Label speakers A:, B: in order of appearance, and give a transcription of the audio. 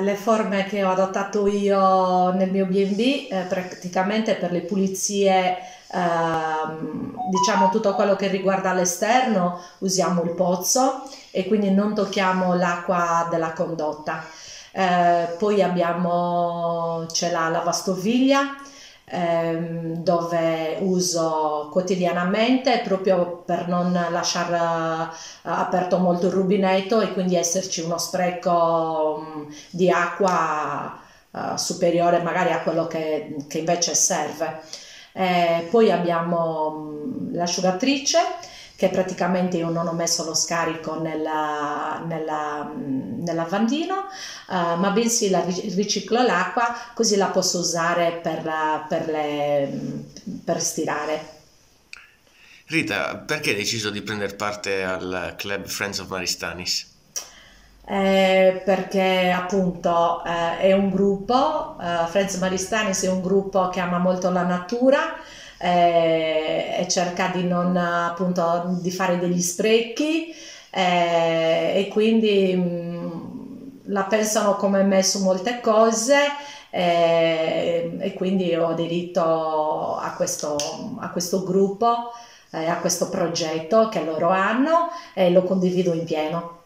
A: Le forme che ho adottato io nel mio B&B eh, praticamente per le pulizie ehm, diciamo tutto quello che riguarda l'esterno usiamo il pozzo e quindi non tocchiamo l'acqua della condotta. Eh, poi abbiamo c'è la lavastoviglie ehm, dove uso quotidianamente proprio per non lasciare uh, aperto molto il rubinetto e quindi esserci uno spreco um, di acqua uh, superiore magari a quello che, che invece serve. Eh, poi abbiamo um, l'asciugatrice che praticamente io non ho messo lo scarico nella, nella, nel lavandino, uh, ma bensì la riciclo l'acqua così la posso usare per, per, le, per stirare.
B: Rita, perché hai deciso di prendere parte al club Friends of Maristanis?
A: Eh, perché appunto eh, è un gruppo, eh, Friends Maristanis è un gruppo che ama molto la natura, cerca di non appunto di fare degli sprechi eh, e quindi mh, mm, la pensano come me su molte cose eh, e quindi ho aderito a questo, a questo gruppo, eh, a questo progetto che loro hanno e lo condivido in pieno.